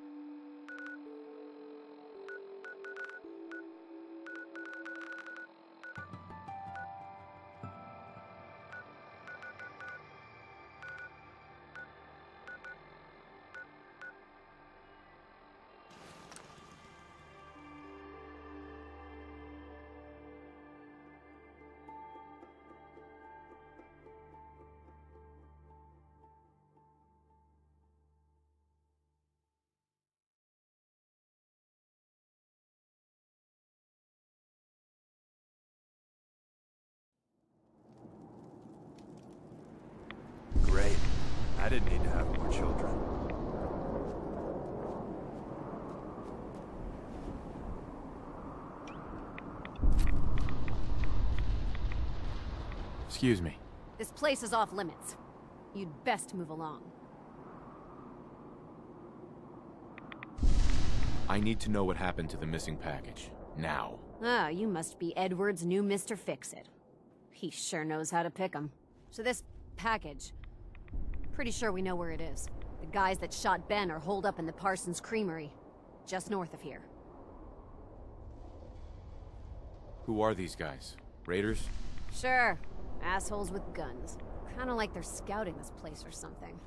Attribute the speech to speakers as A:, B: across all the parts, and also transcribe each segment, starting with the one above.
A: Great. I didn't need to have more children. Excuse me.
B: This place is off limits. You'd best move along.
C: I need to know what happened to the missing package. Now.
B: Ah, you must be Edward's new Mr. Fix-It. He sure knows how to pick 'em. So this package... Pretty sure we know where it is. The guys that shot Ben are holed up in the Parsons Creamery. Just north of here.
C: Who are these guys? Raiders?
B: Sure. Assholes with guns. Kinda like they're scouting this place or something.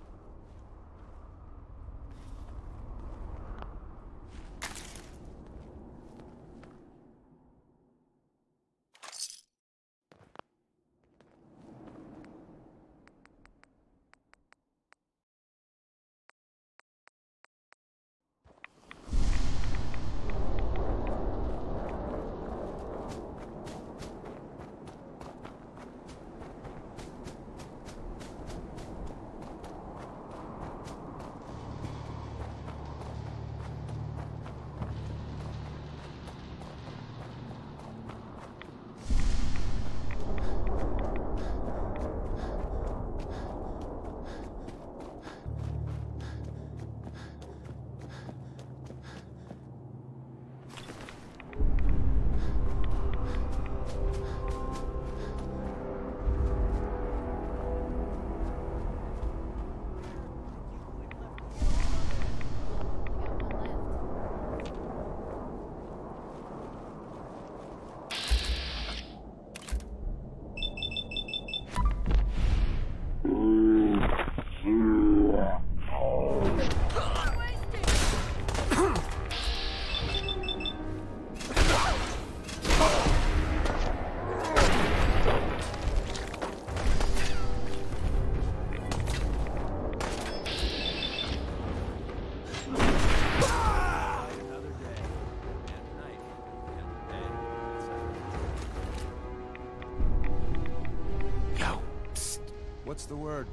B: What's the word?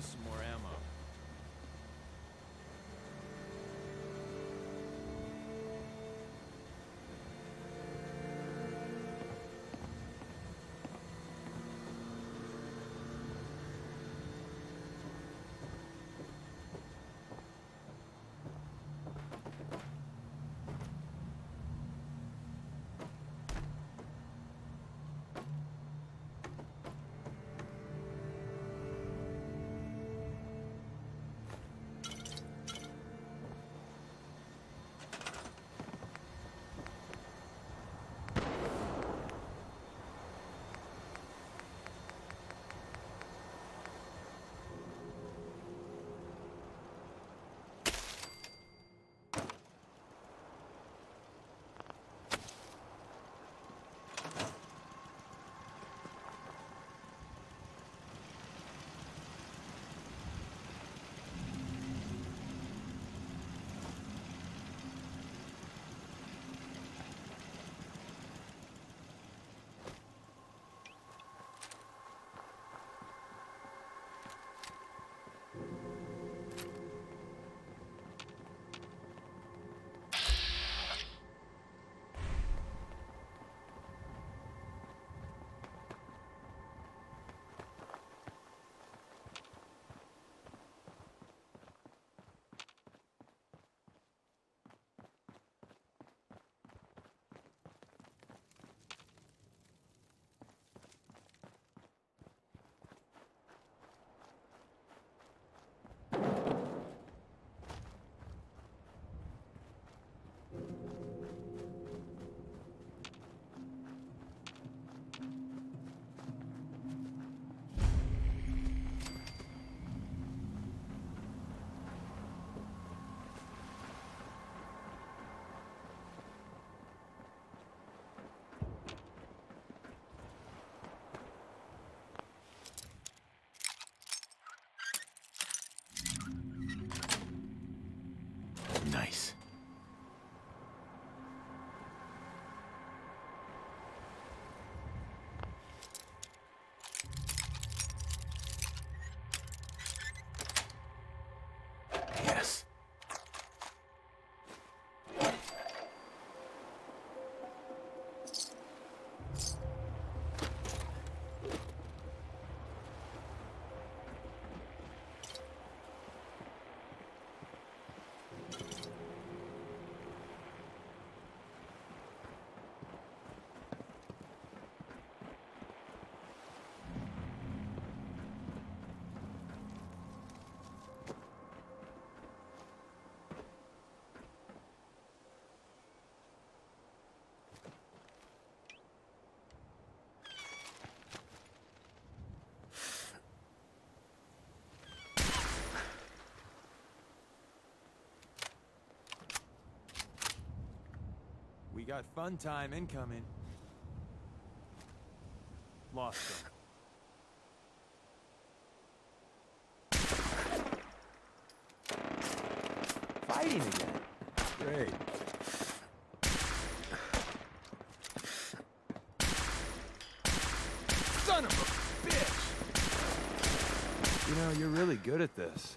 B: use some more Nice.
A: Got fun time incoming. Lost them. Fighting again. Great. Son of a bitch! You know, you're really good at this.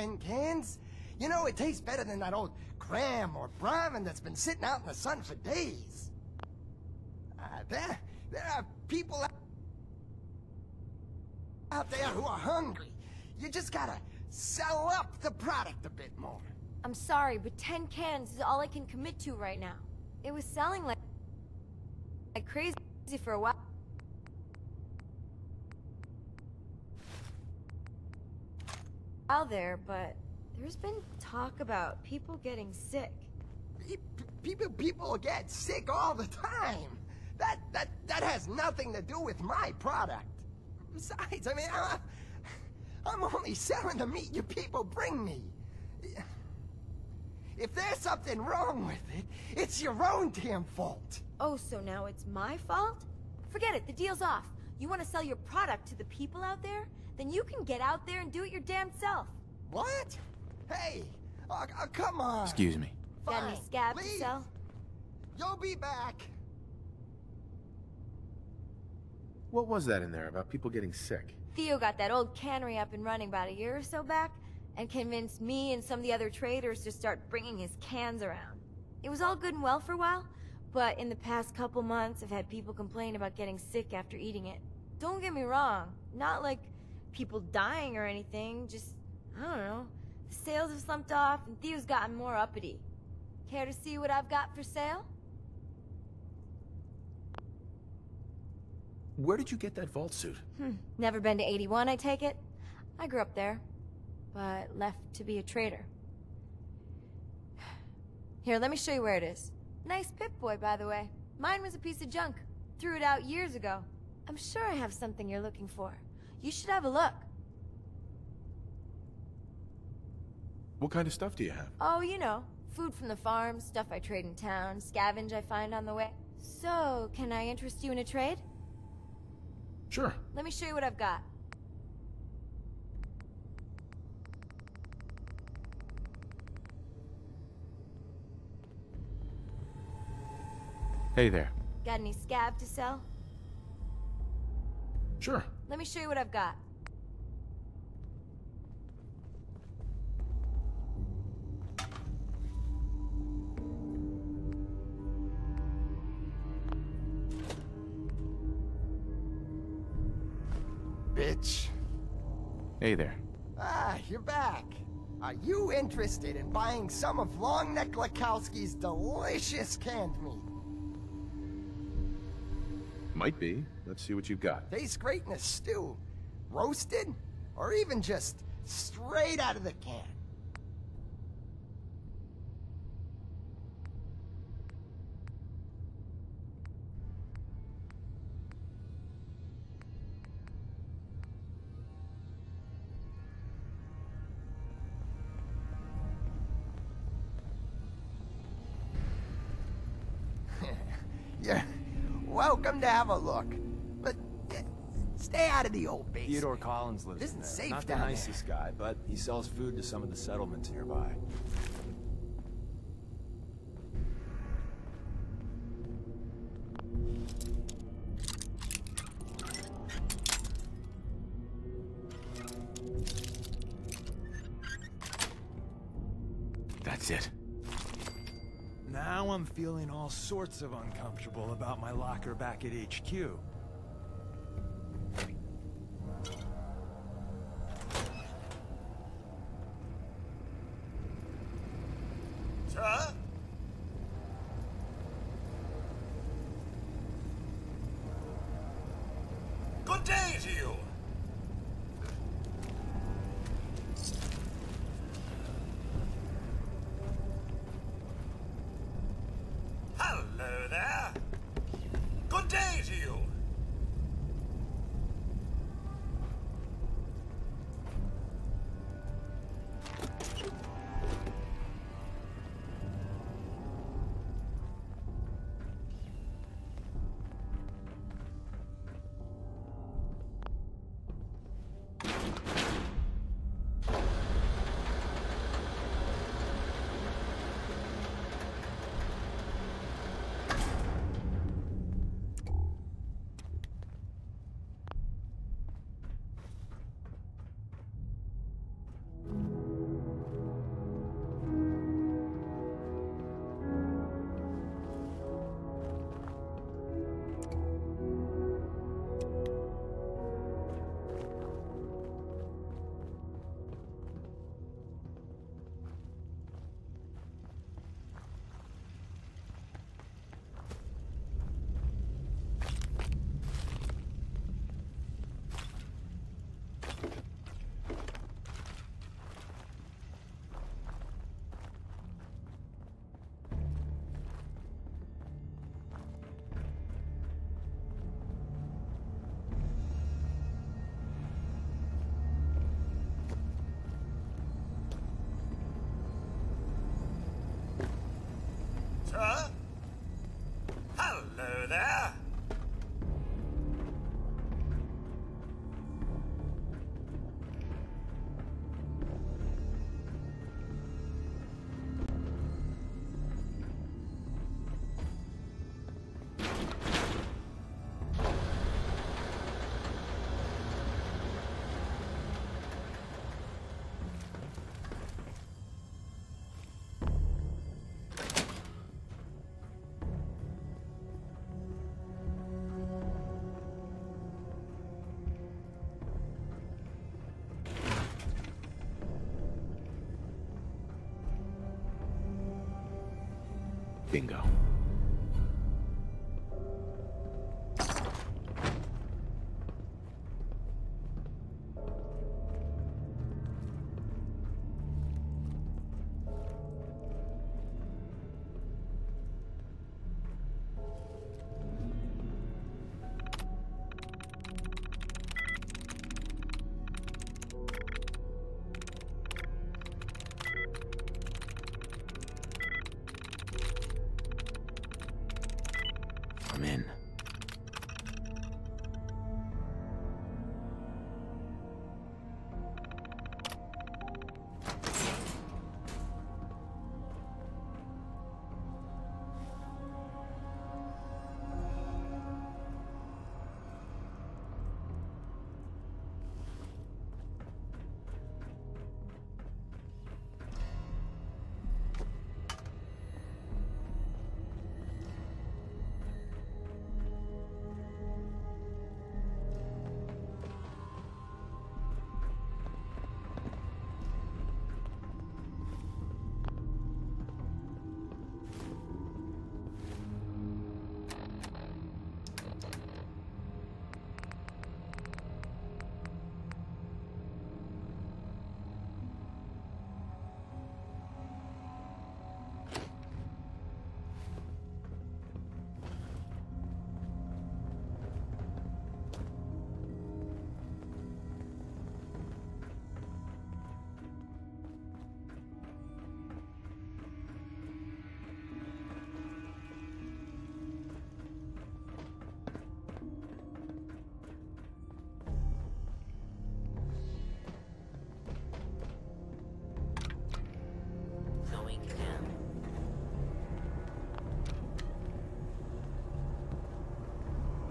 D: Ten cans. You know, it tastes better than that old cram or brahmin that's been sitting out in the sun for days. Uh, there, there are people out- out there who are hungry. You just gotta sell up the product a bit more.
E: I'm sorry, but 10 cans is all I can commit to right now. It was selling like, like crazy for a while. Out there, but there's been talk about people getting sick.
D: People, people get sick all the time. That, that, that has nothing to do with my product. Besides, I mean, I, I'm only selling the meat you people bring me. If there's something wrong with it, it's your own damn fault.
E: Oh, so now it's my fault? Forget it, the deal's off. You want to sell your product to the people out there? Then you can get out there and do it your damn self.
D: What? Hey, oh, oh, come on.
C: Excuse me.
E: Got any
D: Fine,
E: scab to
D: leave.
E: sell?
D: You'll be back.
F: What was that in there about people getting sick?
E: Theo got that old cannery up and running about a year or so back, and convinced me and some of the other traders to start bringing his cans around. It was all good and well for a while, but in the past couple months I've had people complain about getting sick after eating it. Don't get me wrong, not like people dying or anything, just, I don't know. The sales have slumped off and Theo's gotten more uppity. Care to see what I've got for sale?
F: Where did you get that vault suit?
E: Hmm. Never been to 81, I take it? I grew up there, but left to be a trader. Here, let me show you where it is. Nice Pip-Boy, by the way. Mine was a piece of junk. Threw it out years ago. I'm sure I have something you're looking for. You should have a look.
F: What kind of stuff do you have?
E: Oh, you know, food from the farm, stuff I trade in town, scavenge I find on the way. So, can I interest you in a trade?
F: Sure.
E: Let me show you what I've got.
C: Hey there.
E: Got any scab to sell?
F: Sure.
E: Let me show you what I've got.
D: Bitch.
C: Hey there.
D: Ah, you're back. Are you interested in buying some of Longneck Lukowski's delicious canned meat?
F: Might be. Let's see what you've got.
D: Tastes great in a stew. Roasted? Or even just straight out of the can. A look. But eh, stay out of the old base.
A: Theodore Collins lives
D: Isn't
A: in there.
D: safe
A: Not the
D: down there.
A: nicest guy, but he sells food to some of the settlements nearby. Sorts of uncomfortable about my locker back at HQ.
C: Bingo.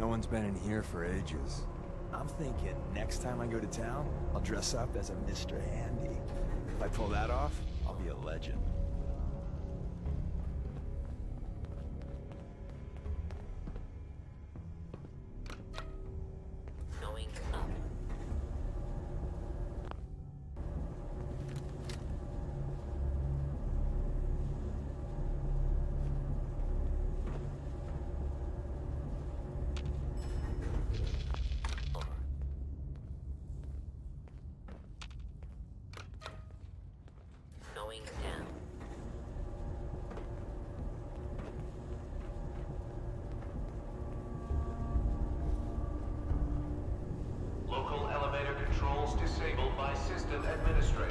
A: One's been in here for ages. I'm thinking next time I go to town, I'll dress up as a Mr. Handy. If I pull that off, I'll be a legend.
G: System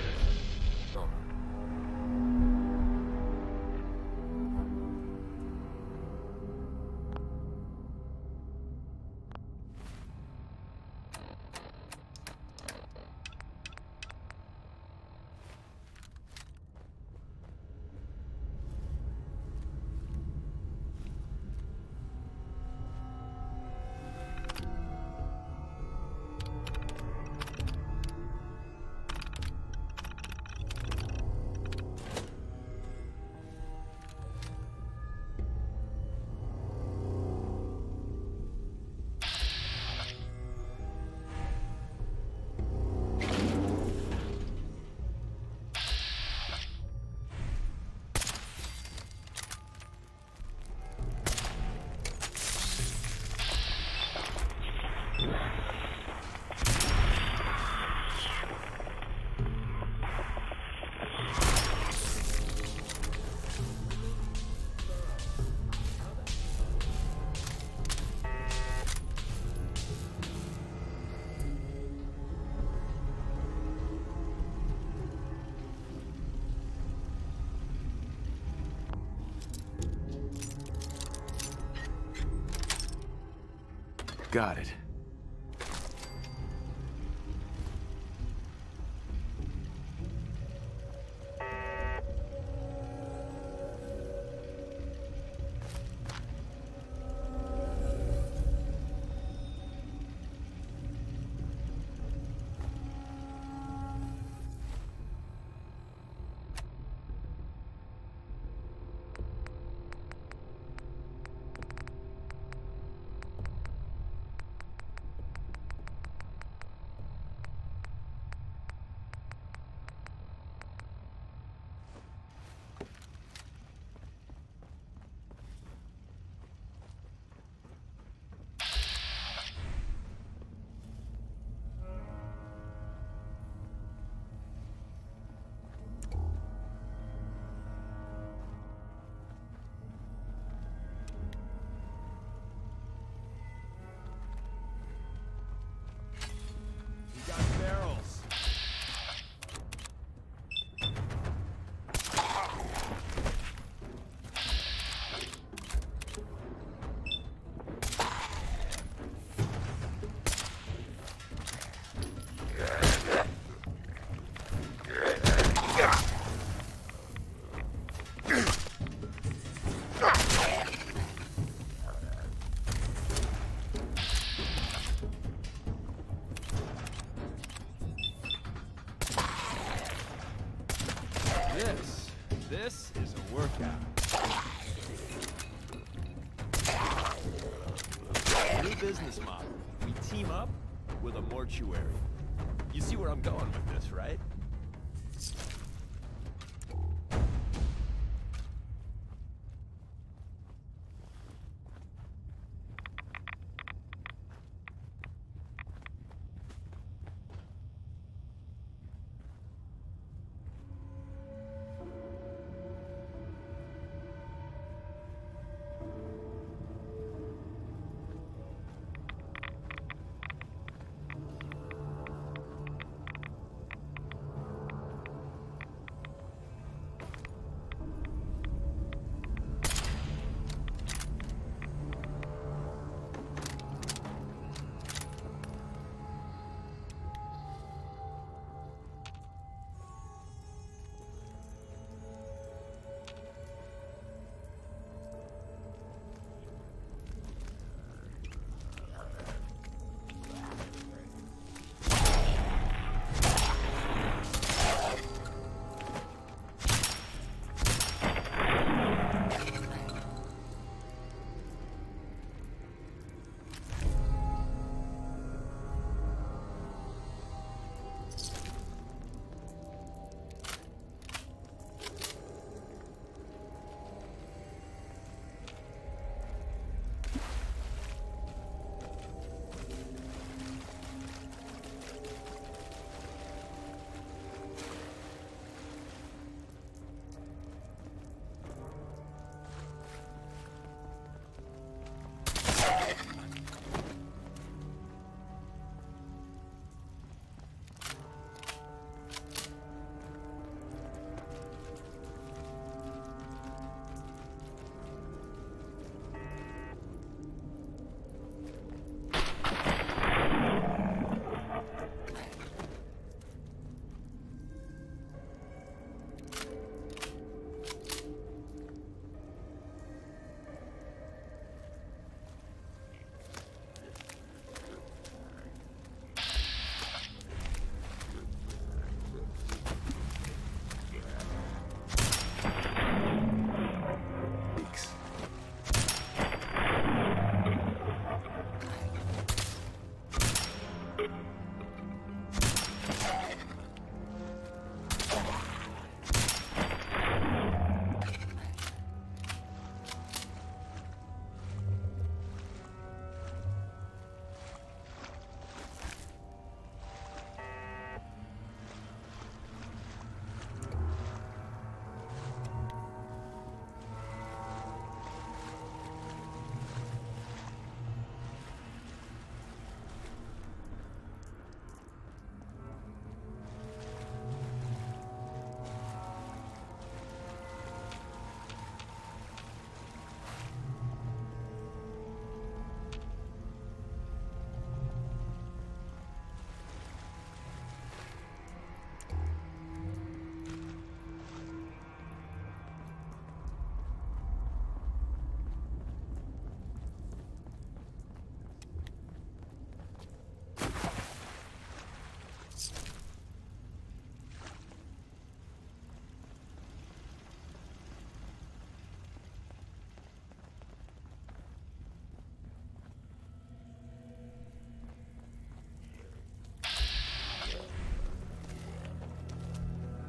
A: Got it.
H: Mortuary.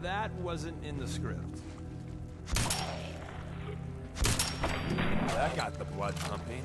A: That wasn't in the script. That got the blood pumping.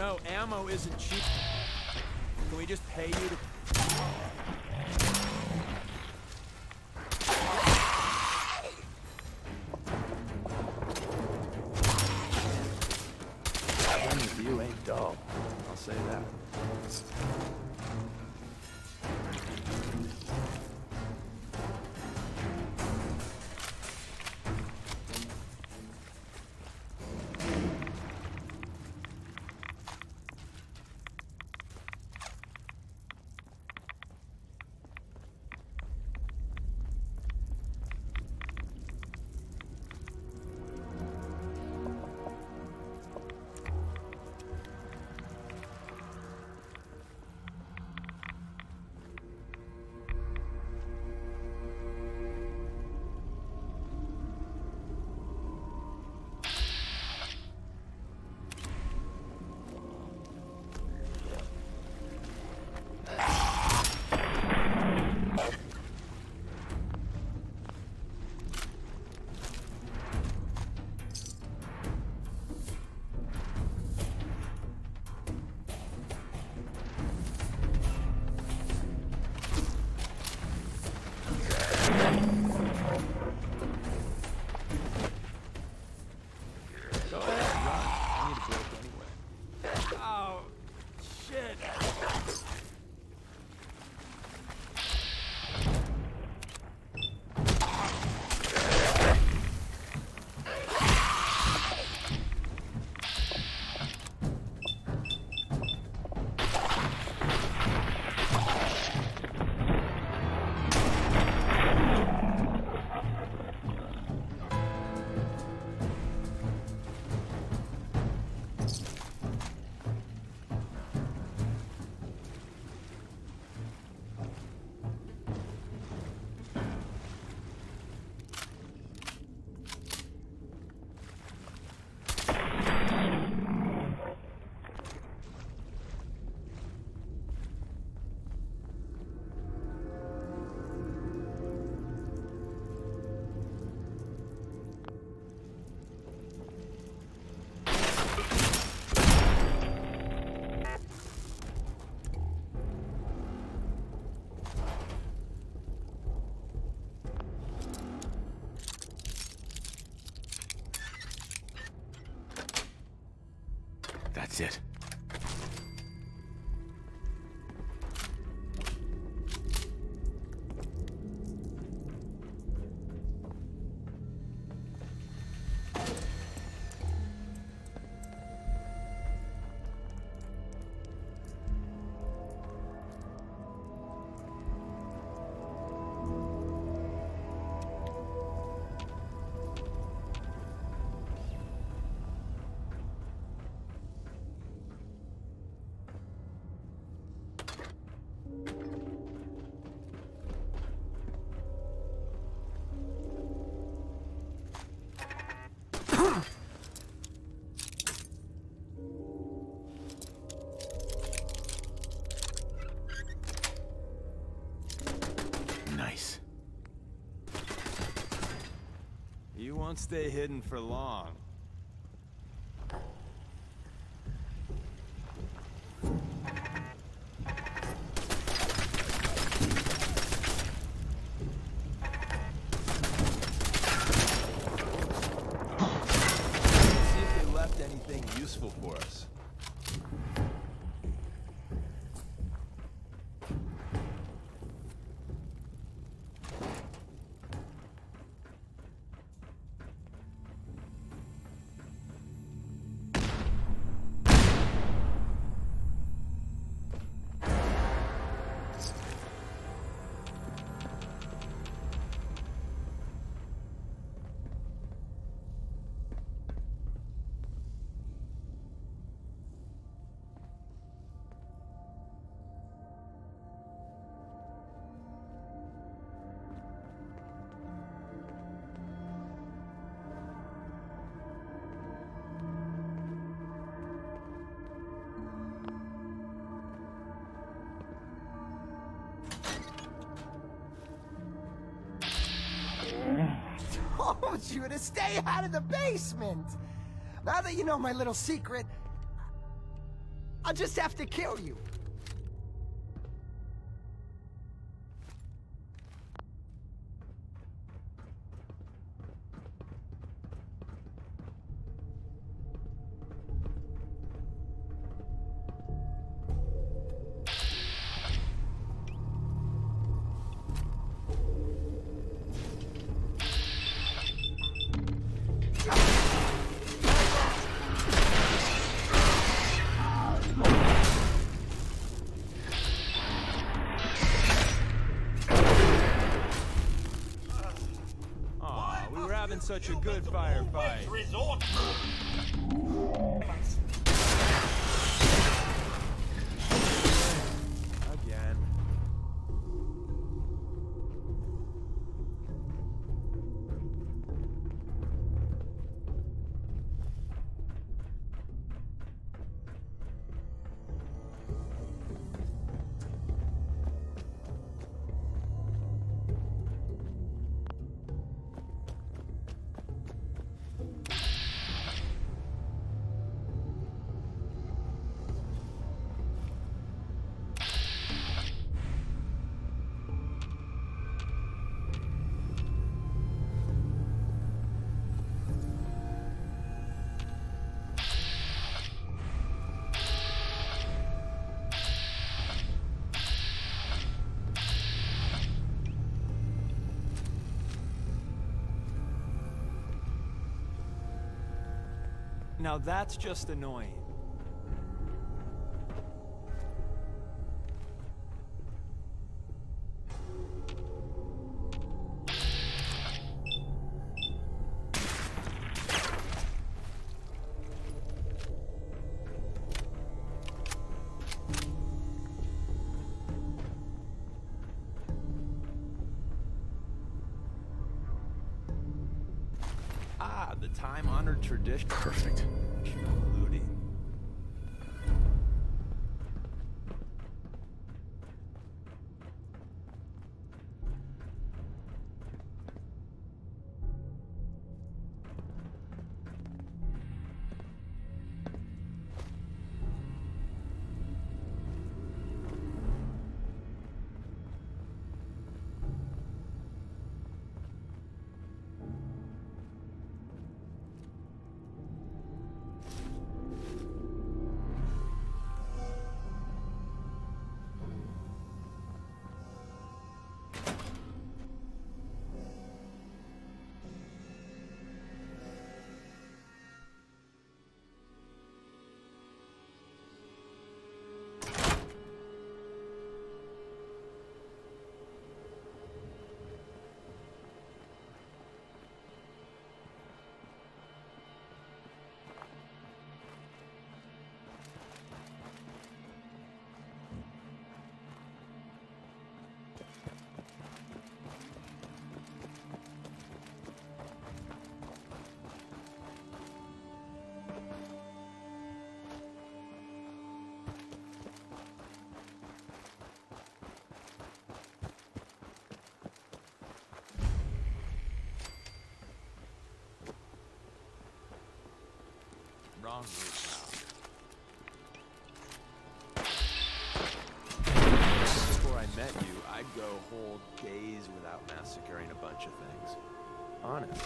A: Know, ammo isn't Won't stay hidden for long.
D: You to stay out of the basement. Now that you know my little secret, I'll just have to kill you.
A: Such a good firefight. Now that's just annoying. Ah, the time-honored tradition.
F: Perfect.
A: Of Before I met you, I'd go whole days without massacring a bunch of things. Honest.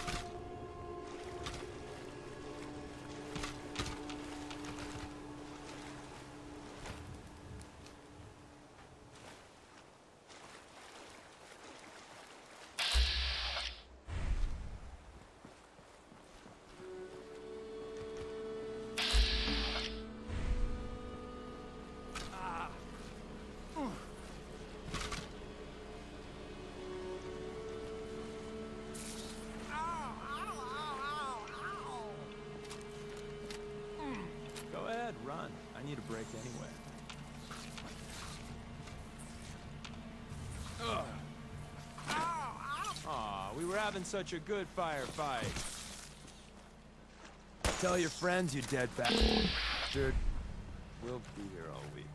A: Break anyway. Ugh. Aw, we were having such a good firefight. Tell your friends, you dead bastard. We'll be here all week.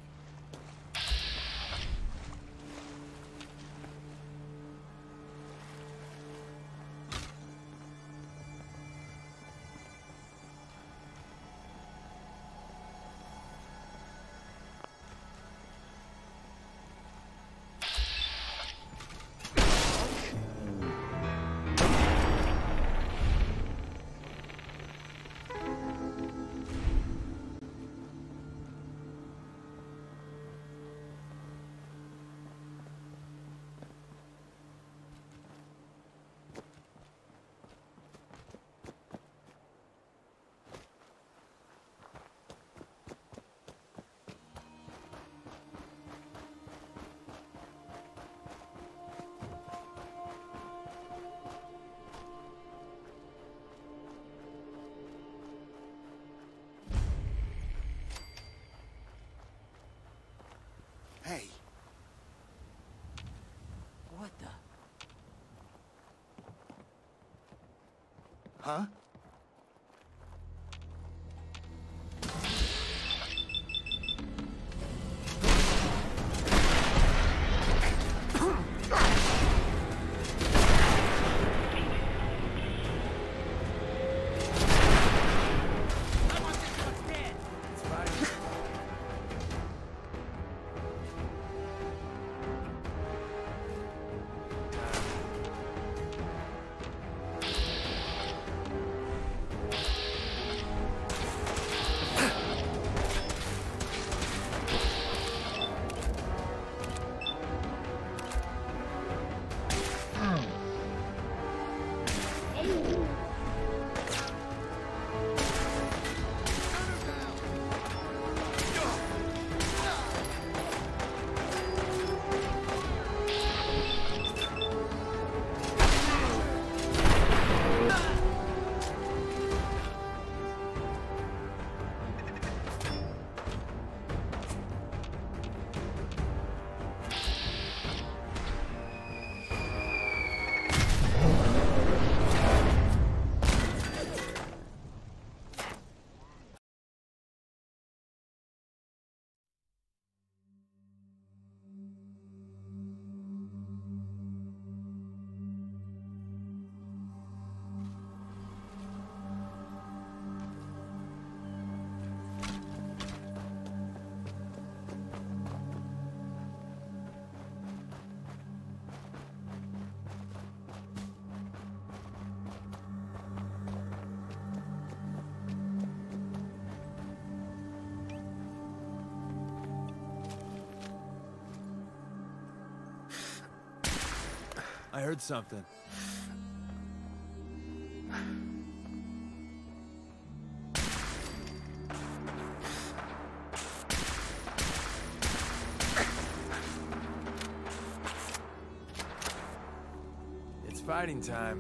D: Hey,
I: What the?
D: huh?
A: I heard something. It's fighting time.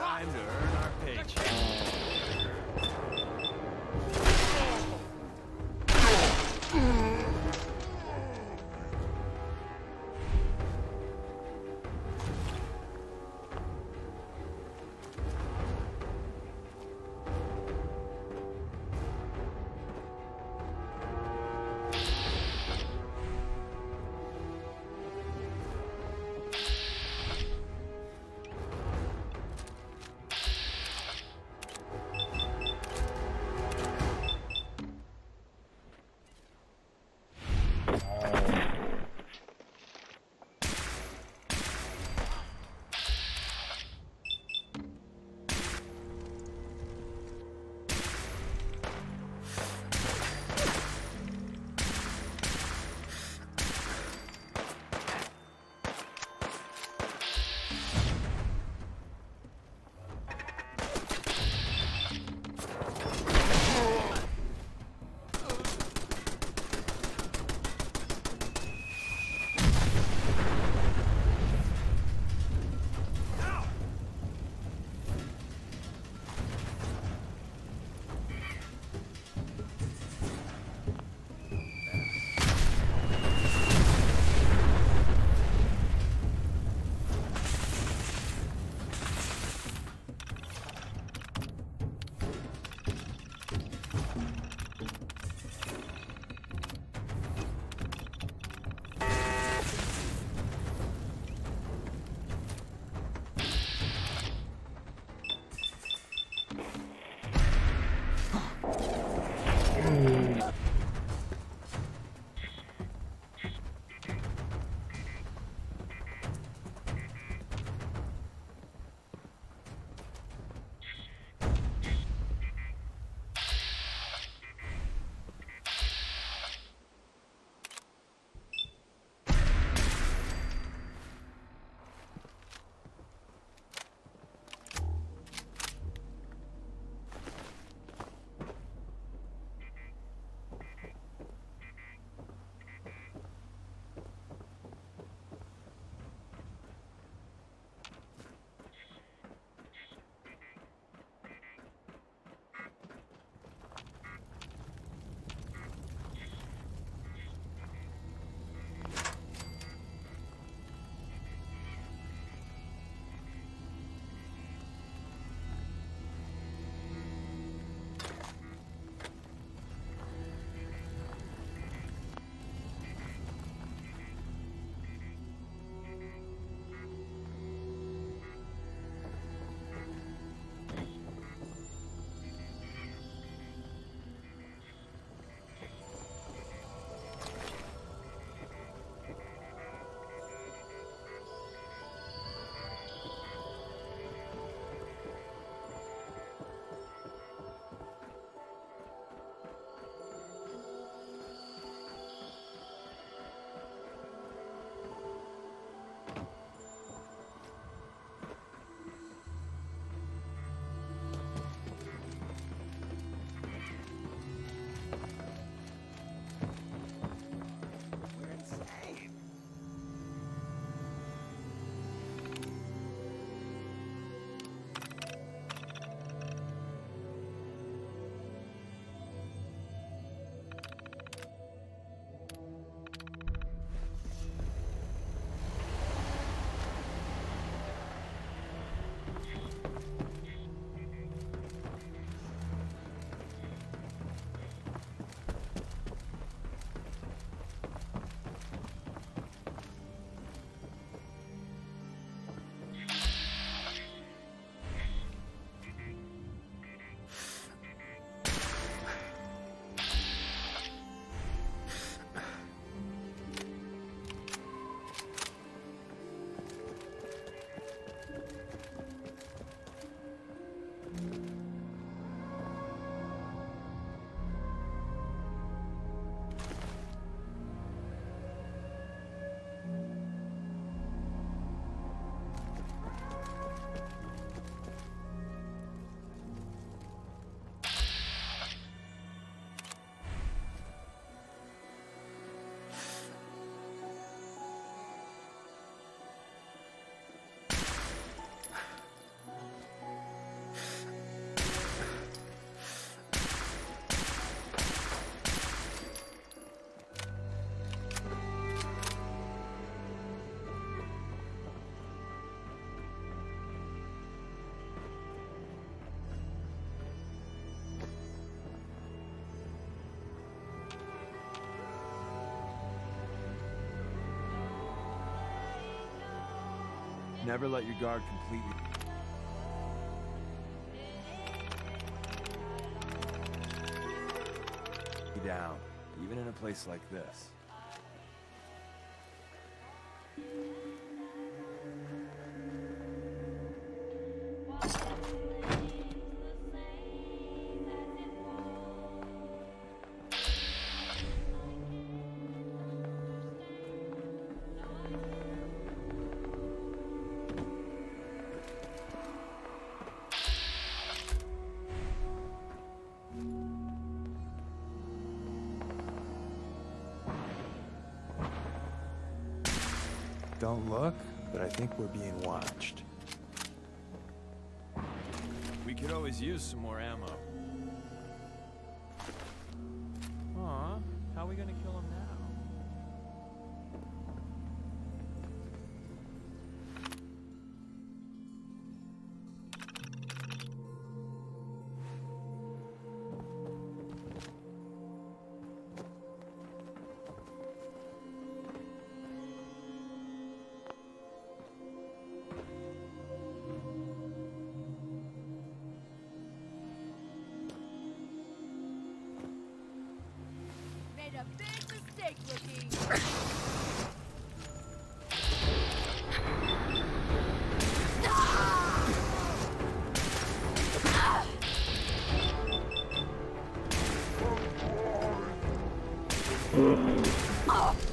A: Time to Never let your guard completely... down, even in a place like this. Don't look, but I think we're being watched. We could always use some more ammo.
J: Fighting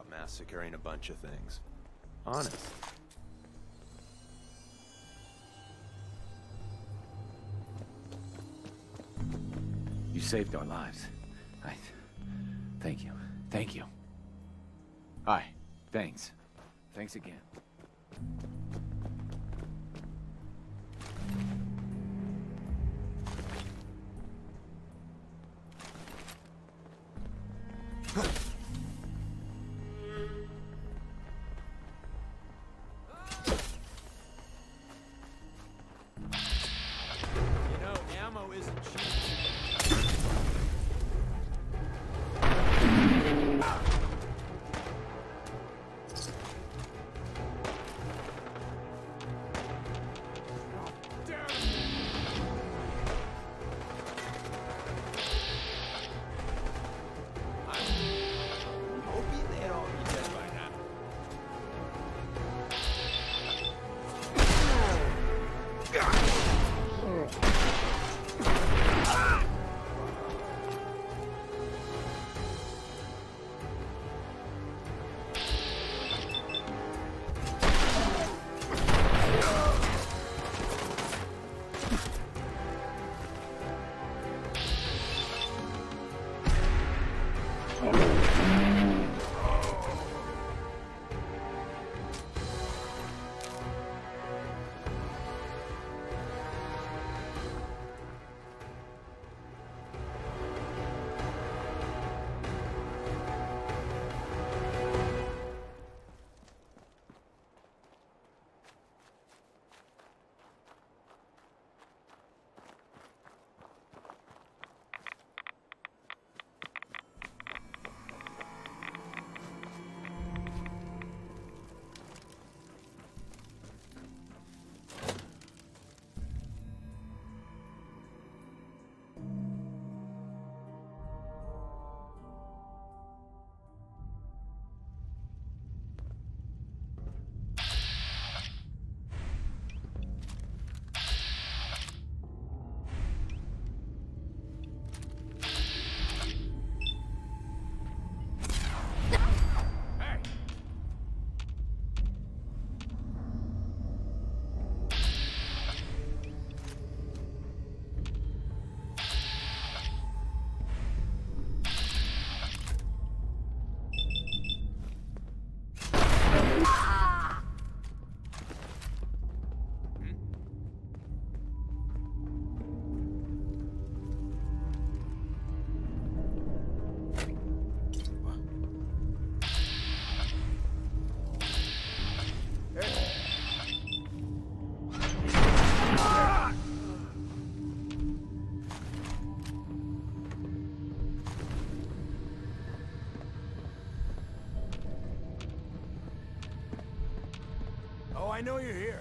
A: without massacring a bunch of things. Honest.
K: You saved our lives. I... Thank you. Thank you. Hi. Thanks. Thanks again.
A: I know you're here.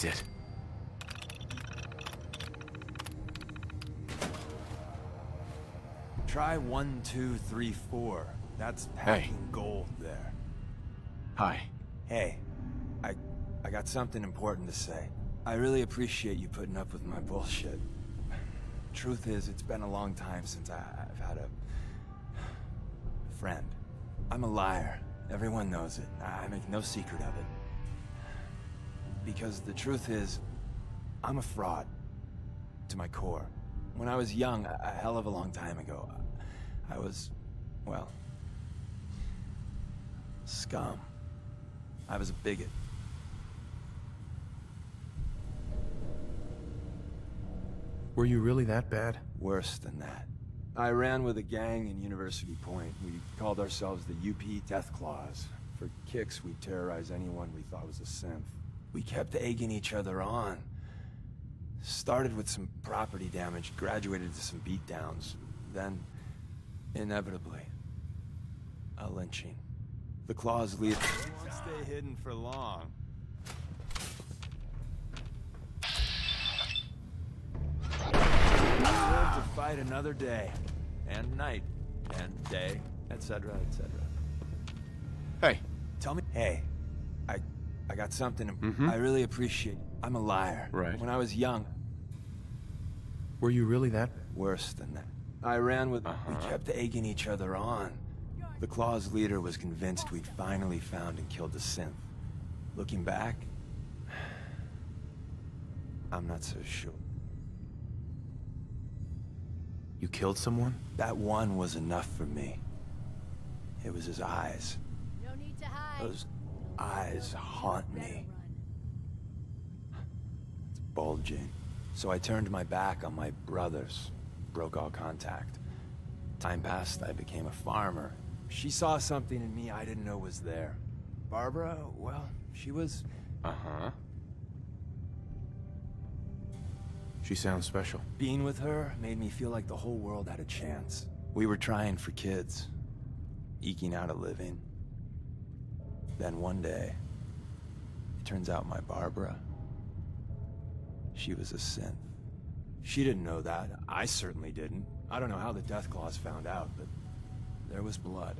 K: That's it.
A: Try one, two, three, four. That's
C: Hey.
A: packing gold there.
C: Hi.
A: Hey, I, I got something important to say. I really appreciate you putting up with my bullshit. Truth is, it's been a long time since I, I've had a friend. I'm a liar. Everyone knows it. I make no secret of it. Because the truth is, I'm a fraud. To my core. When I was young, a hell of a long time ago, I was, well, scum. I was a bigot.
F: Were you really that bad?
A: Worse than that. I ran with a gang in University Point. We called ourselves the UP Death Claws. For kicks, we'd terrorize anyone we thought was a synth. We kept egging each other on. Started with some property damage, graduated to some beatdowns. Then, inevitably, a lynching. The Claws lead... won't stay hidden for long. We live to fight another day, and night, and day, etc., etc.
C: Hey.
A: Tell me, hey, I, I got something.
F: Mhm.
A: I really appreciate. I'm a liar.
F: Right.
A: When I was young,
F: Were you really that?
A: worse than that. I ran with. We
C: Uh-huh.
A: kept egging each other on. The Claw's leader was convinced we'd finally found and killed the synth. Looking back, I'm not so sure.
F: You killed someone?
A: That one was enough for me. It was his eyes.
L: No need to hide.
A: Those eyes haunt me. It's bulging. So I turned my back on my brothers, broke all contact. Time passed, I became a farmer. She saw something in me I didn't know was there. Barbara, well, she was.
C: Uh huh.
F: She sounds special.
A: Being with her made me feel like the whole world had a chance. We were trying for kids, eking out a living. Then one day, it turns out my Barbara, she was a synth. She didn't know that. I certainly didn't. I don't know how the Deathclaws found out, but there was blood.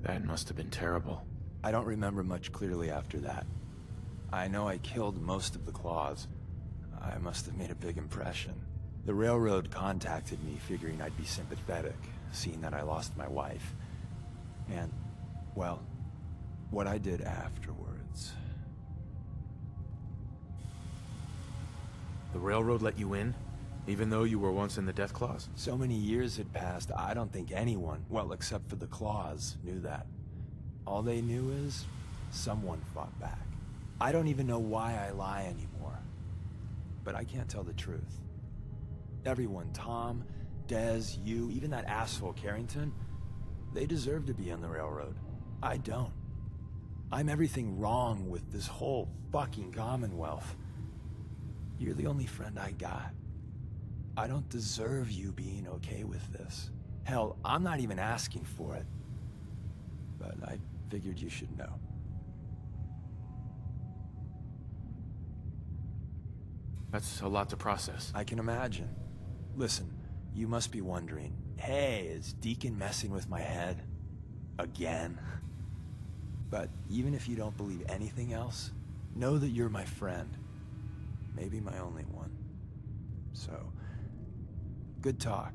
F: That must have been terrible.
A: I don't remember much clearly after that. I know I killed most of the claws. I must have made a big impression. The railroad contacted me figuring I'd be sympathetic, seeing that I lost my wife. And, well, what I did afterwards.
F: The railroad let you in? Even though you were once in the death claws?
A: So many years had passed, I don't think anyone, well, except for the claws, knew that. All they knew is someone fought back. I don't even know why I lie anymore. But I can't tell the truth. Everyone, Tom, Dez, you, even that asshole Carrington, they deserve to be on the railroad. I don't. I'm everything wrong with this whole fucking Commonwealth. You're the only friend I got. I don't deserve you being okay with this. Hell, I'm not even asking for it. But I figured you should know.
F: That's a lot to process.
A: I can imagine. Listen, you must be wondering, hey, is Deacon messing with my head? Again? But even if you don't believe anything else, know that you're my friend. Maybe my only one. So, good talk.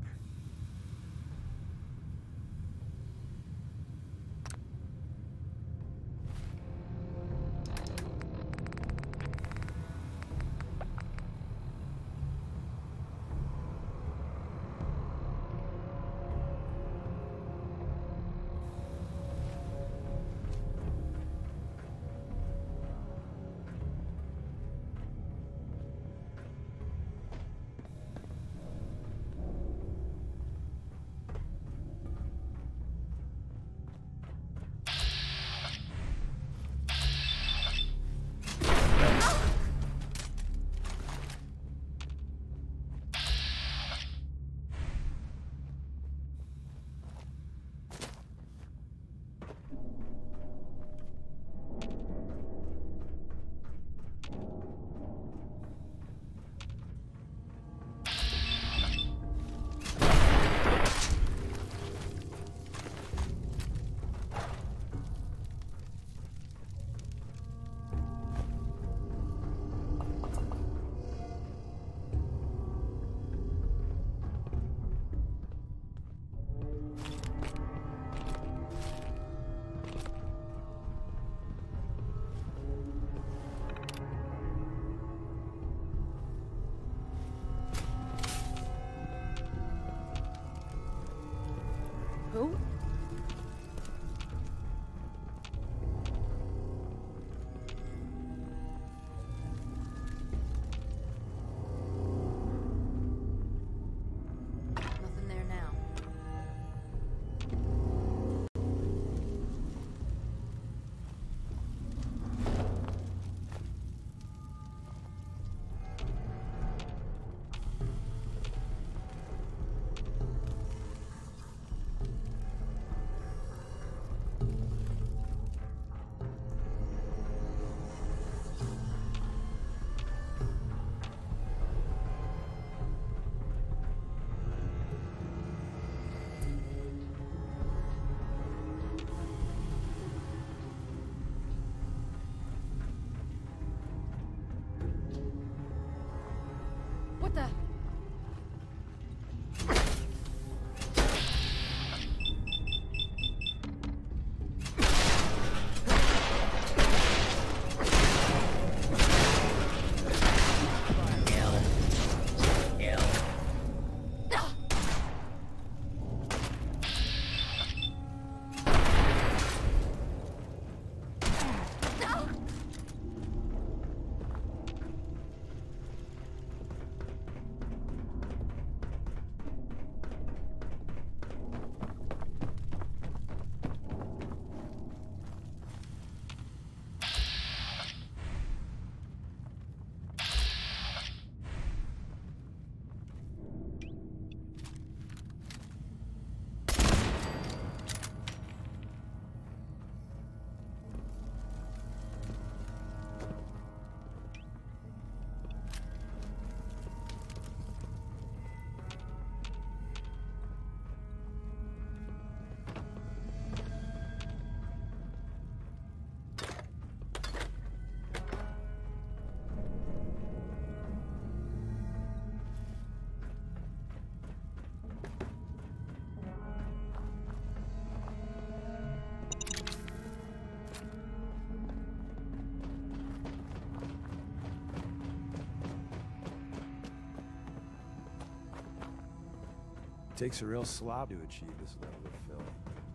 A: Takes a real slob to achieve this level of film.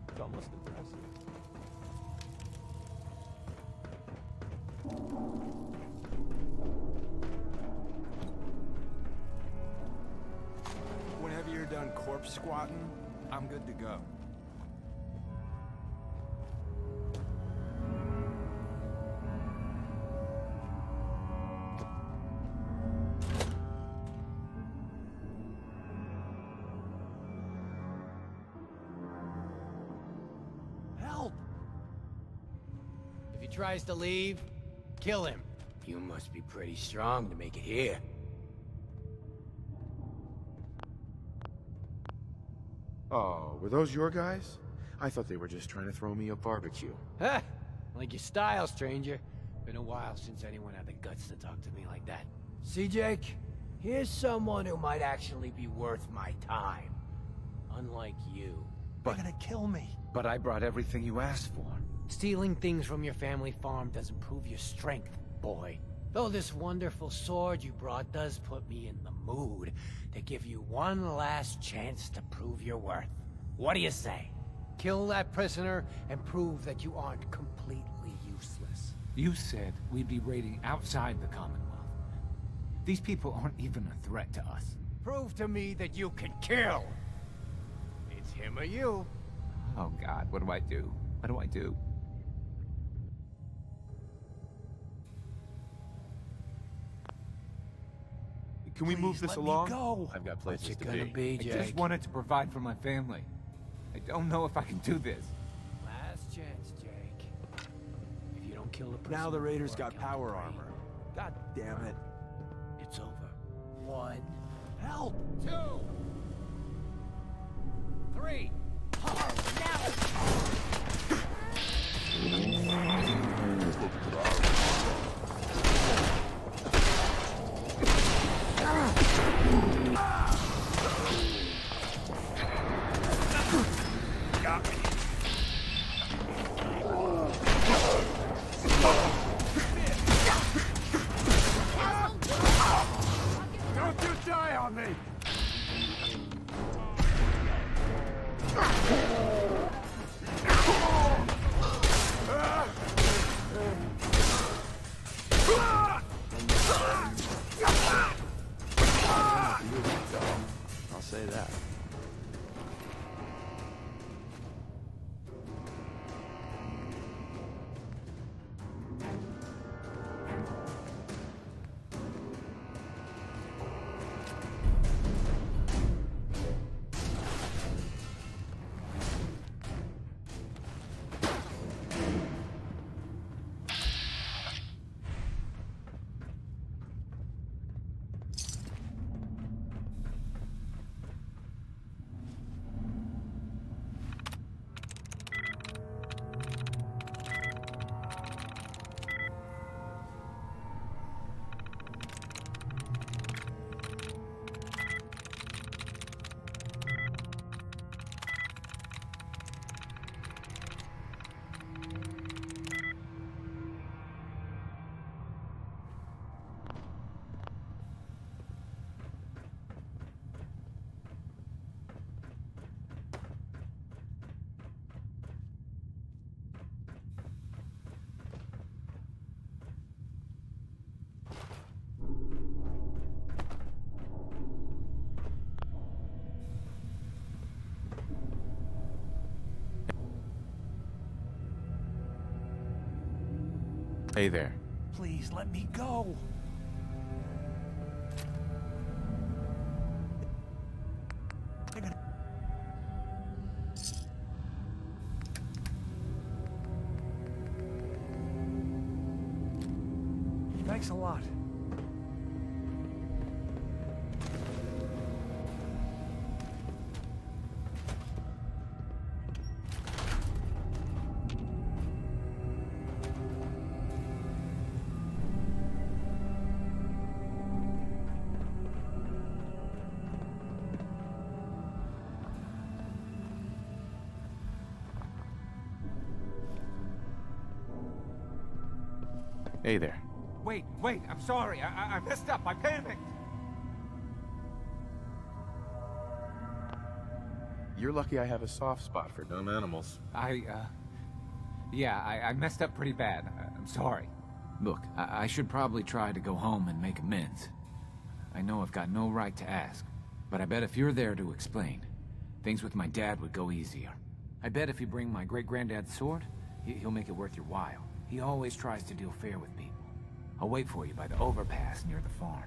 A: It's almost impressive. Whenever you're done corpse squatting, I'm good to go.
L: Tries to leave, kill him. You must be pretty strong to make it here.
F: Oh, were those your guys? I thought they were just trying to throw me a barbecue.
L: Huh? Like your style, stranger. Been a while since anyone had the guts to talk to me like that. See, Jake? Here's someone who might actually be worth my time. Unlike you.
A: But, They're gonna kill me.
K: But I brought everything you asked for.
L: Stealing things from your family farm doesn't prove your strength, boy. Though this wonderful sword you brought does put me in the mood to give you one last chance to prove your worth. What do you say? Kill that prisoner and prove that you aren't completely useless.
M: You said we'd be raiding outside the Commonwealth. These people aren't even a threat to us.
L: Prove to me that you can kill! It's him or you.
M: Oh god, what do I do? What do I do?
F: Can we move this
A: let me
F: along?
A: go.
F: I've got
L: What's
F: places
L: it
F: to
L: gonna
F: be.
L: be,
M: I just wanted to provide for my family. I don't know if I can do this.
L: Last chance, Jake. If you don't kill the prisoner
A: Now the Raiders
L: before
A: got power armor. God damn it.
L: It's over. One,
A: Help!
L: two, three.
N: Don't
A: ああ!
C: Hey there.
A: Please let me go.
C: Hey there.
M: Wait, wait, I'm sorry. I, I- I messed up. I panicked.
F: You're lucky I have a soft spot for dumb animals.
M: I, uh... Yeah, I, I messed up pretty bad. I, I'm sorry.
K: Look, I, I should probably try to go home and make amends. I know I've got no right to ask, but I bet if you're there to explain, things with my dad would go easier. I bet if you bring my great-granddad's sword, he, he'll make it worth your while. He always tries to deal fair with people. I'll wait for you by the overpass near the farm.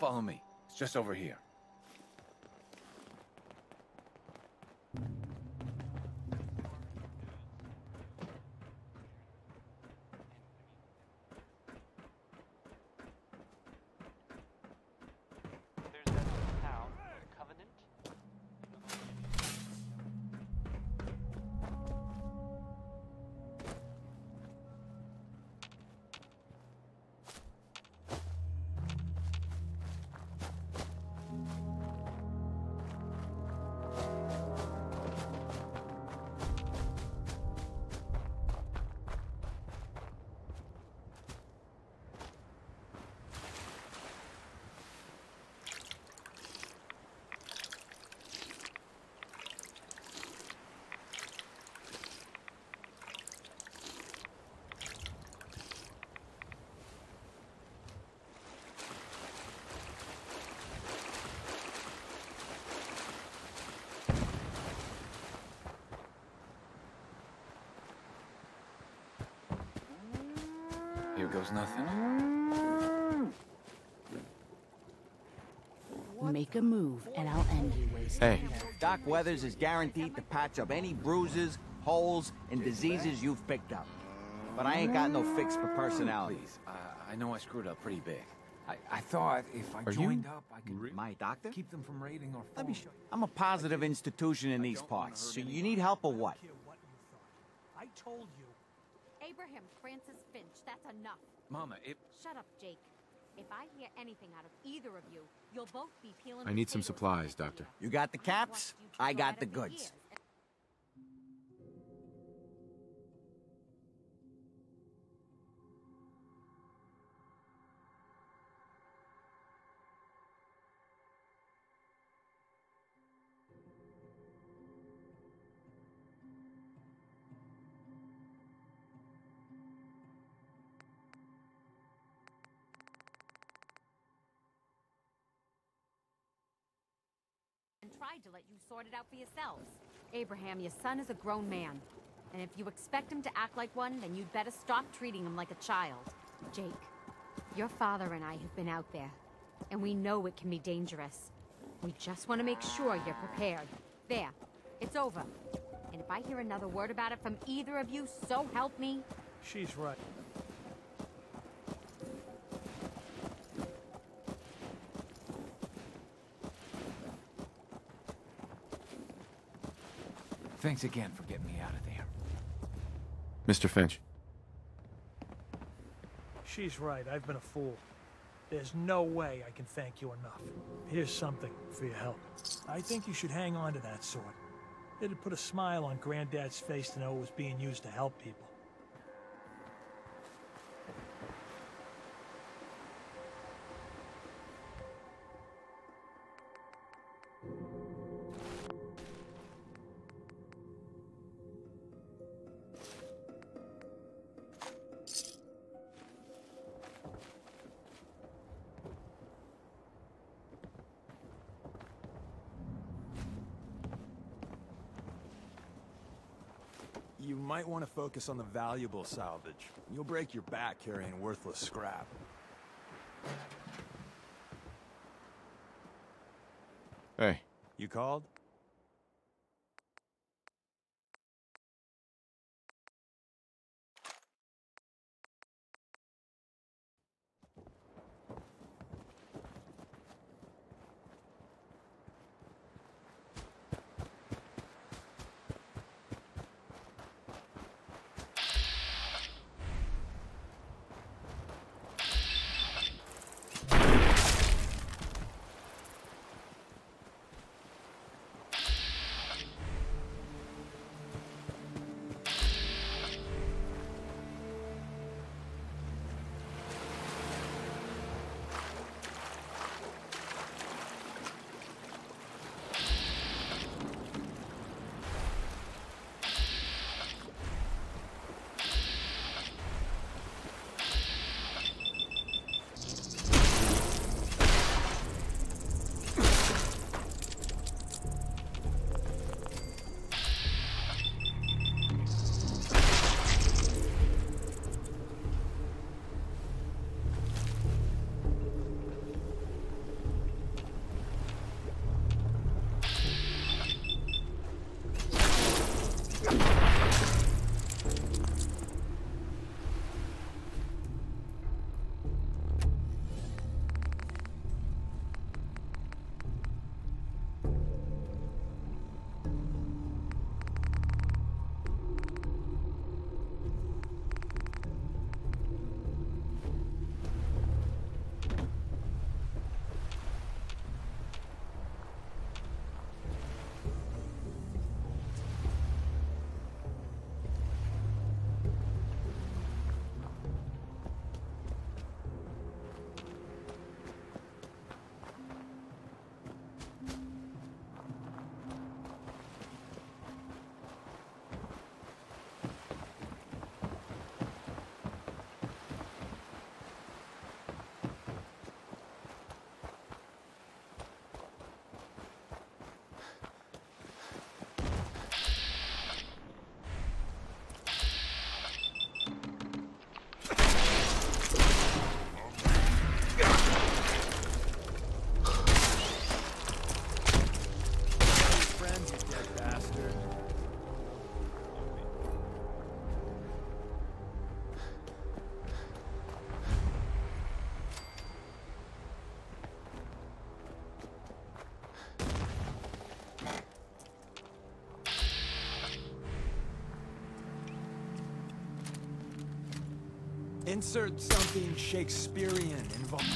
K: Follow me. It's just over here. Goes nothing.
O: Make a move, and I'll end you, waste.
C: Hey.
P: Doc Weathers is guaranteed to patch up any bruises, holes, and diseases you've picked up. But I ain't got no fix for
K: personalities. Uh, I know I screwed up pretty big. I, I thought if I
P: Are you
K: joined up, I could
P: My doctor?
K: keep them from raiding our
P: Let me
K: farm.
P: show you. I'm a positive institution in these parts, so you need help or what?
Q: I told you.
R: Abraham Francis Finch, that's enough.
K: Mama, it...
R: Shut up, Jake. If I hear anything out of either of you, you'll both be peeling
C: I need some supplies, Doctor.
P: You got the caps, I got the goods.
R: Sort it out for yourselves. Abraham, your son is a grown man. And if you expect him to act like one, then you'd better stop treating him like a child. Jake, your father and I have been out there, and we know it can be dangerous. We just want to make sure you're prepared. There, it's over. And if I hear another word about it from either of you, so help me,
Q: She's right.
K: Thanks again for getting me out of there.
C: Mr. Finch.
Q: She's right. I've been a fool. There's no way I can thank you enough. Here's something for your help. I think you should hang on to that sword. It'd put a smile on Granddad's face to know it was being used to help people.
A: Focus on the valuable salvage. You'll break your back carrying worthless scrap.
C: Hey.
A: You called? Insert something Shakespearean involved.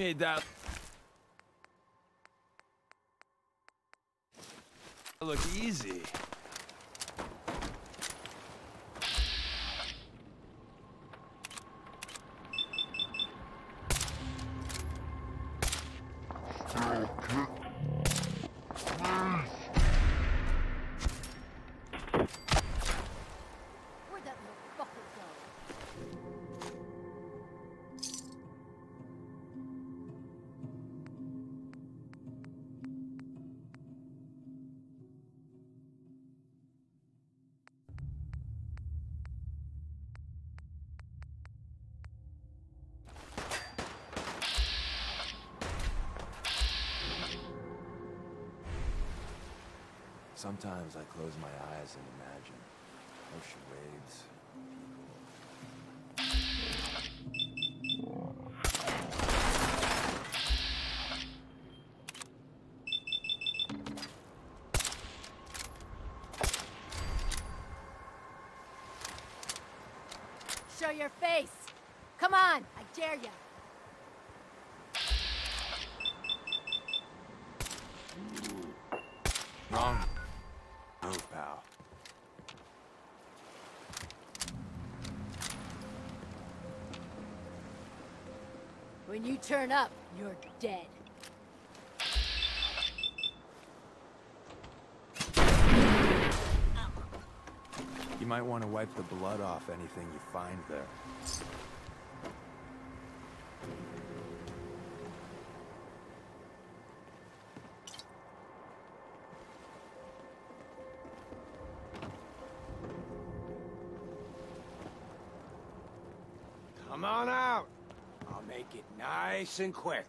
A: Made that look easy. Sometimes I close my eyes and imagine ocean waves.
J: Show your face! Come on, I dare ya!
A: Wrong
J: When you turn up, you're dead.
A: You might want to wipe the blood off anything you find there.
L: and quick.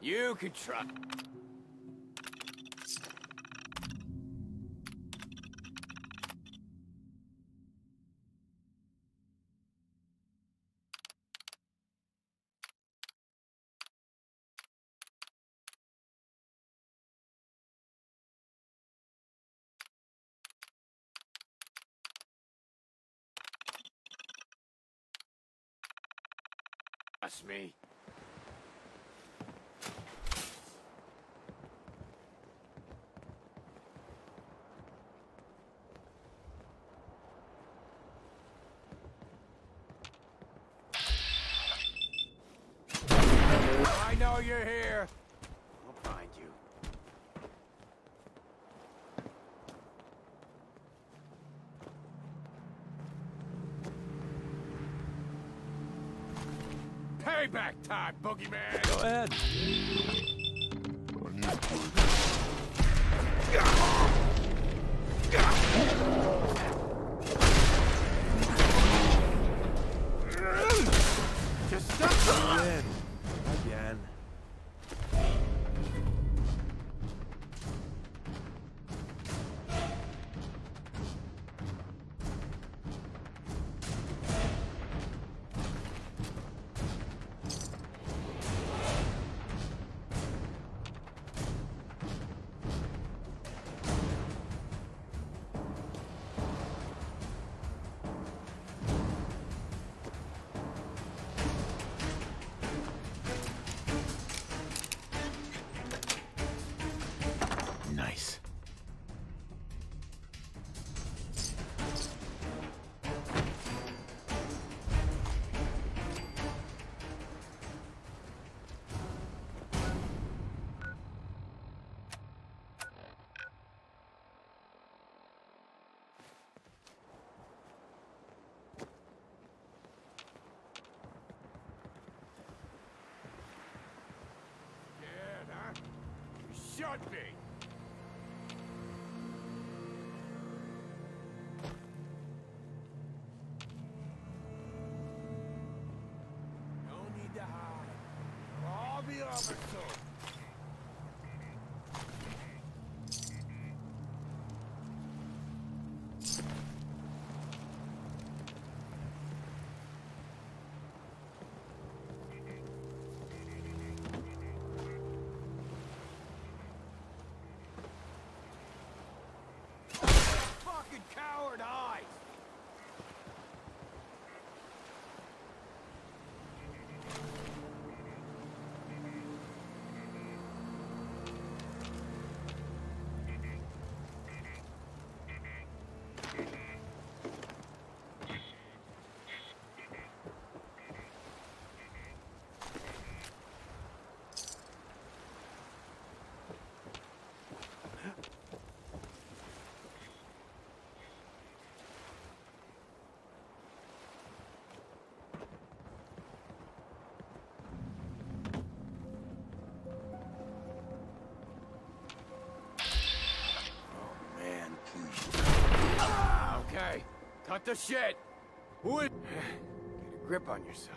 L: You could try. Me. Time, boogeyman!
A: Go ahead.
L: All Cut the shit. Who is... Get a grip on yourself.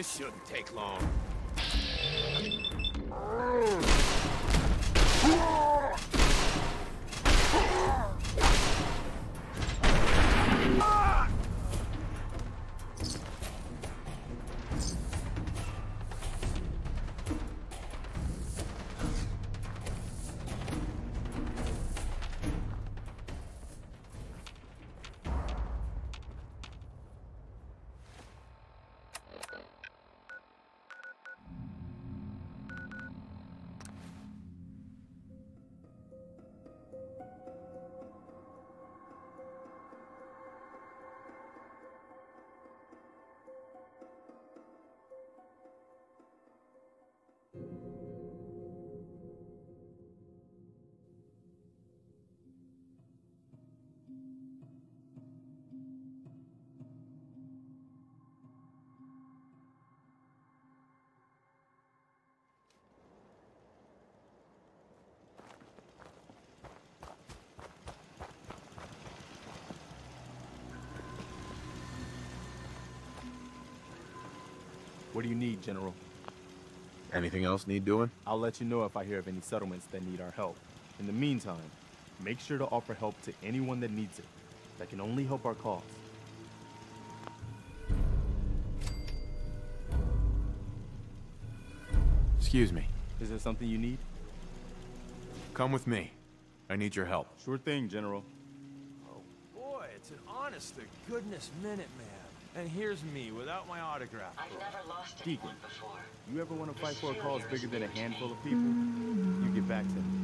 L: This shouldn't take long.
S: What do you need, General?
F: Anything else need doing?
S: I'll let you know if I hear of any settlements that need our help. In the meantime, make sure to offer help to anyone that needs it. That can only help our cause.
C: Excuse me.
S: Is there something you need?
C: Come with me. I need your help.
S: Sure thing, General.
A: Oh boy, it's an honest to goodness minute, man. And here's me without my autograph.
I: I've never lost
S: Deacon,
I: before.
S: you ever want to fight for a cause bigger than a handful of people? You get back to me.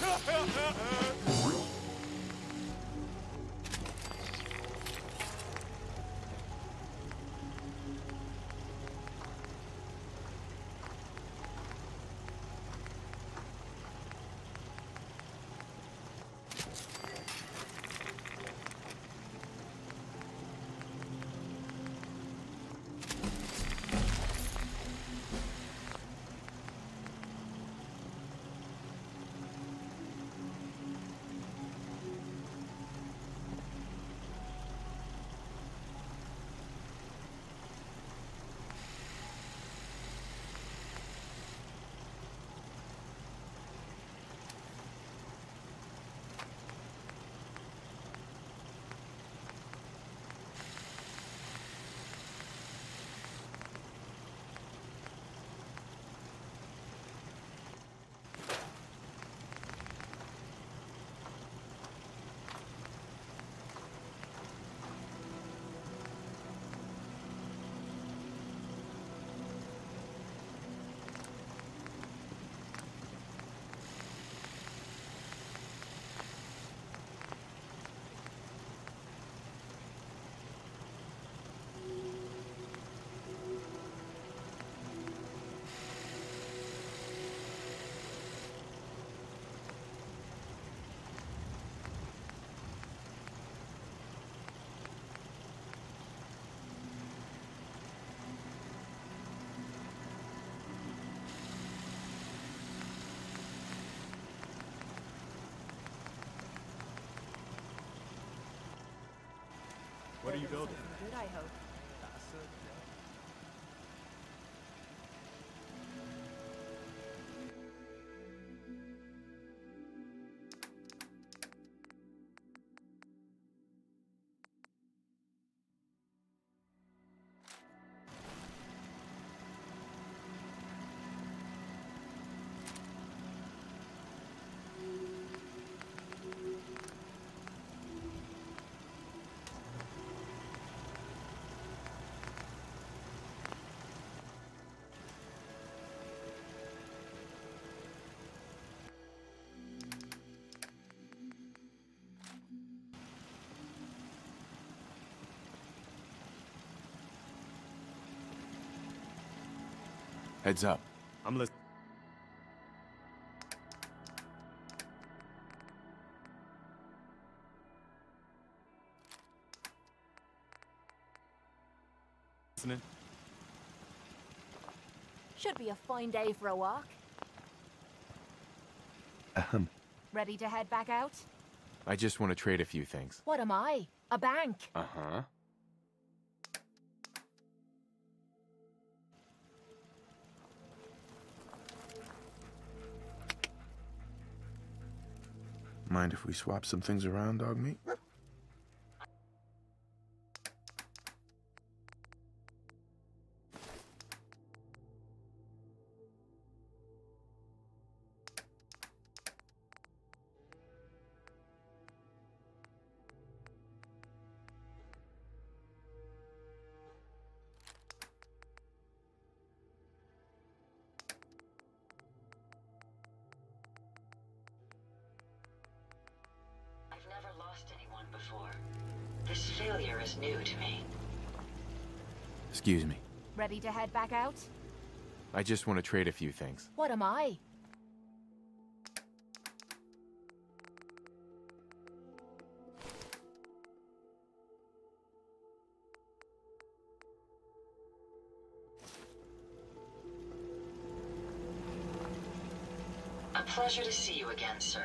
E: Ha ha ha ha!
S: What are you building?
J: Good, I hope.
C: Heads up.
S: I'm listening. Listening.
J: Should be a fine day for a walk.
A: Ahem.
J: Ready to head back out?
C: I just want to trade a few things.
J: What am I? A bank?
C: Uh-huh.
F: Mind if we swap some things around,
I: Dogmeat? Failure is new to me.
C: Excuse me.
J: Ready to head back out?
C: I just want to trade a few things.
J: What am I?
I: A pleasure to see you again, sir.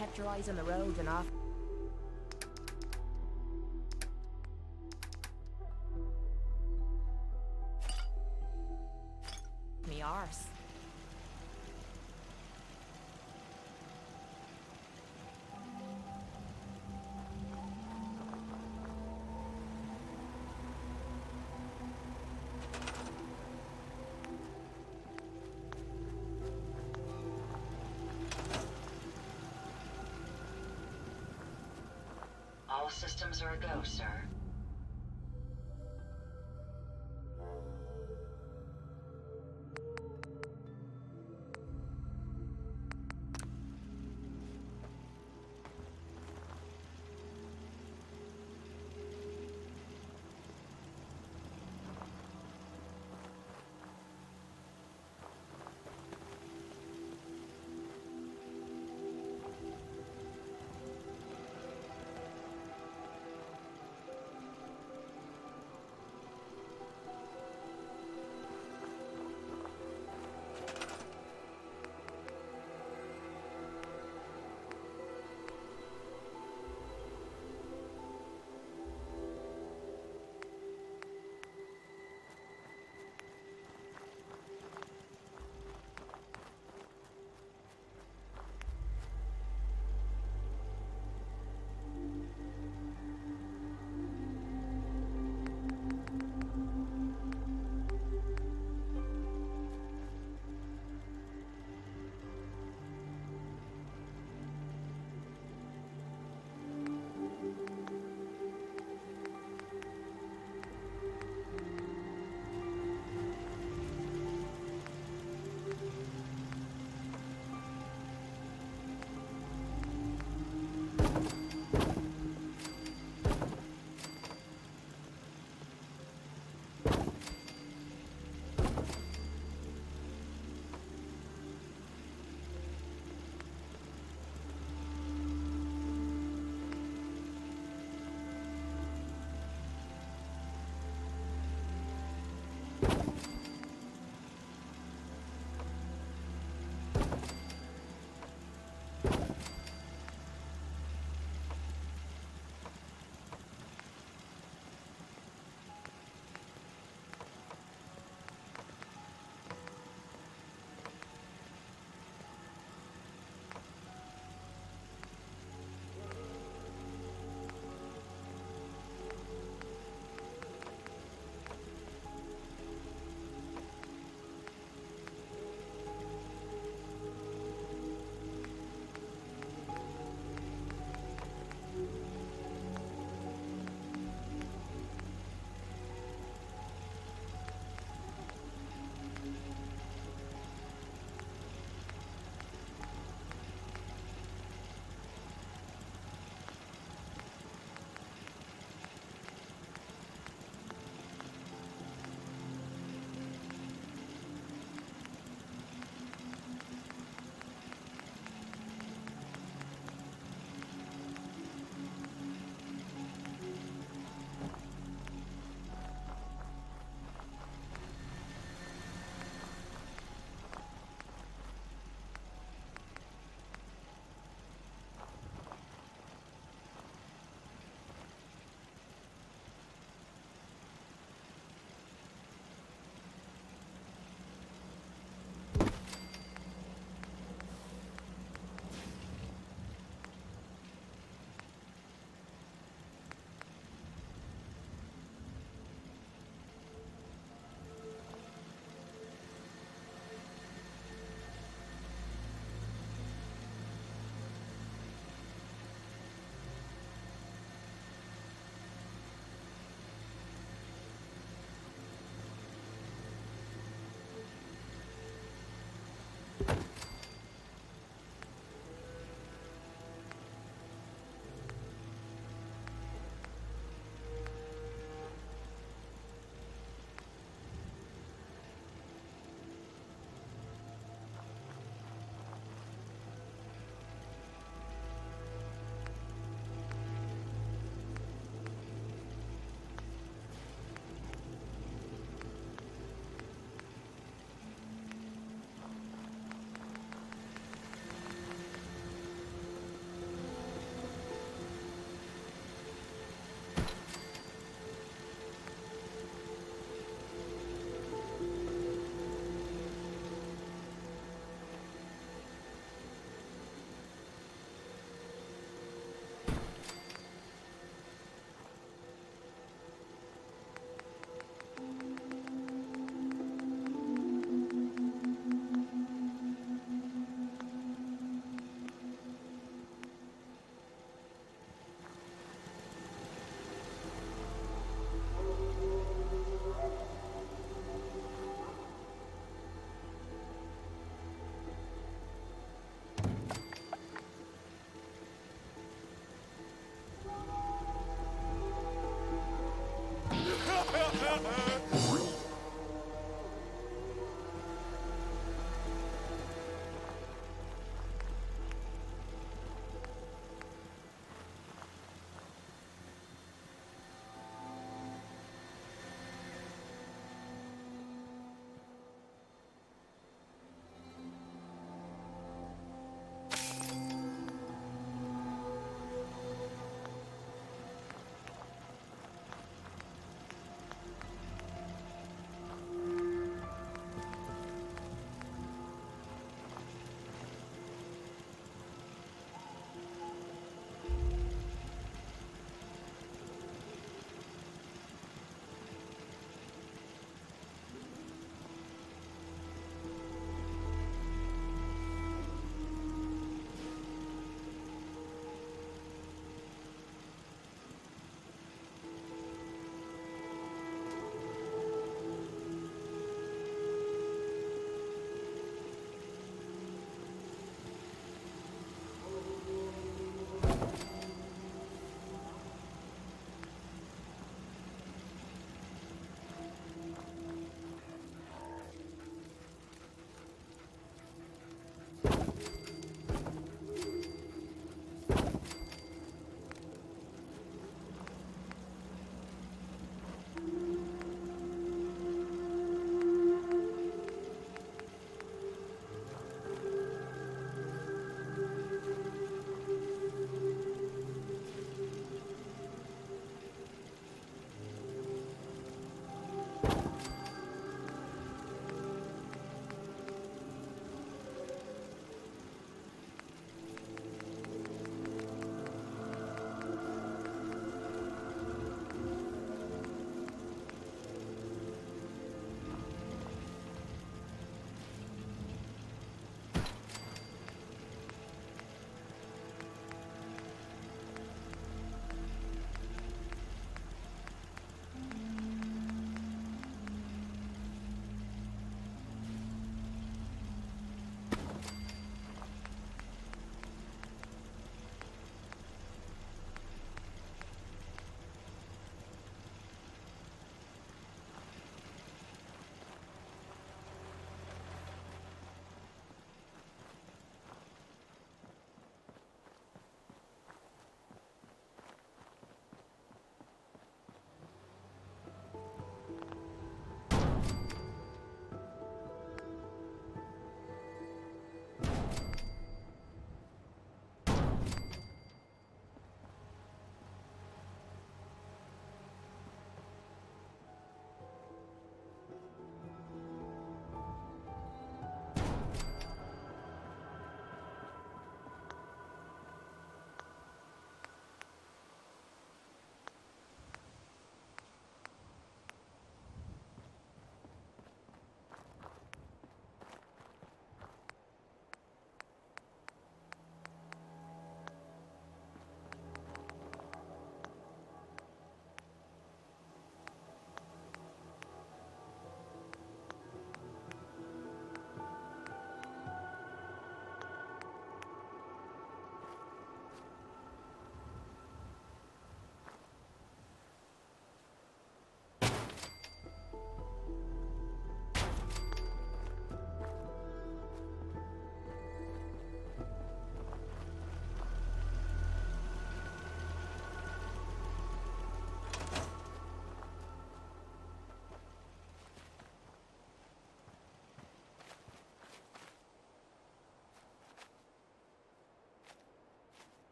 J: Kept your eyes on the road and off. Me arse.
I: All systems are a go, sir.